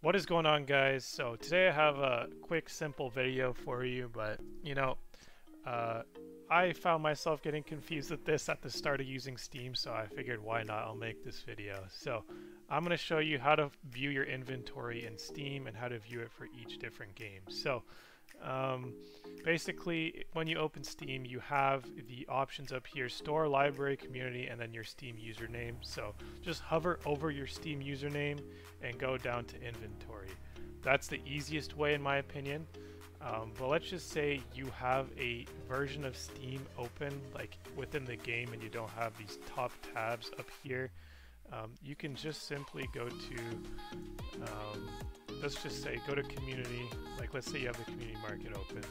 What is going on guys? So today I have a quick simple video for you but you know uh, I found myself getting confused with this at the start of using Steam so I figured why not I'll make this video. So I'm going to show you how to view your inventory in Steam and how to view it for each different game. So um, basically, when you open Steam, you have the options up here, store, library, community, and then your Steam username. So just hover over your Steam username and go down to inventory. That's the easiest way in my opinion. Um, but let's just say you have a version of Steam open like within the game and you don't have these top tabs up here. Um, you can just simply go to um, let's just say go to community, like let's say you have the community market open.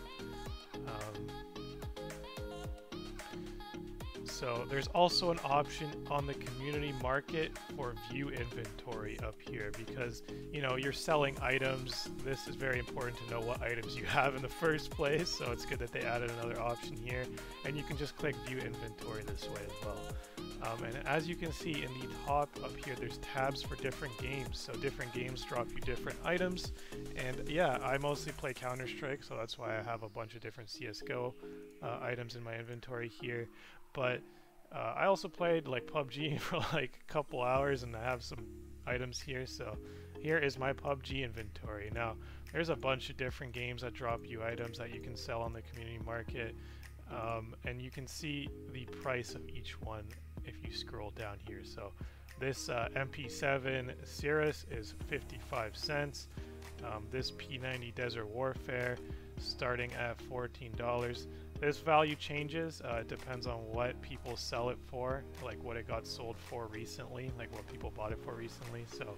Um, so there's also an option on the community market for view inventory up here because you know you're selling items. This is very important to know what items you have in the first place. So it's good that they added another option here and you can just click view inventory this way as well. Um, and as you can see in the top up here, there's tabs for different games. So different games drop you different items. And yeah, I mostly play Counter-Strike, so that's why I have a bunch of different CSGO uh, items in my inventory here. But uh, I also played like PUBG for like a couple hours and I have some items here. So here is my PUBG inventory. Now, there's a bunch of different games that drop you items that you can sell on the community market. Um, and you can see the price of each one if you scroll down here. So this uh, MP7 Cirrus is 55 cents. Um, this P90 Desert Warfare starting at $14. This value changes. Uh, it depends on what people sell it for, like what it got sold for recently, like what people bought it for recently. So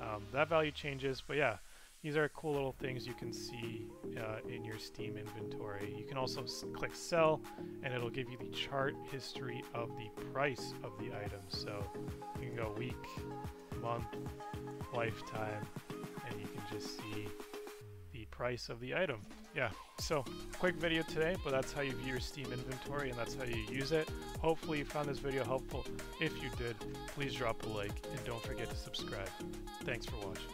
um, that value changes. But yeah, these are cool little things you can see uh, in your Steam inventory. You can also click sell and it'll give you the chart history of the price of the item. So you can go week, month, lifetime, and you can just see price of the item. Yeah, so quick video today, but that's how you view your Steam inventory and that's how you use it. Hopefully you found this video helpful. If you did, please drop a like and don't forget to subscribe. Thanks for watching.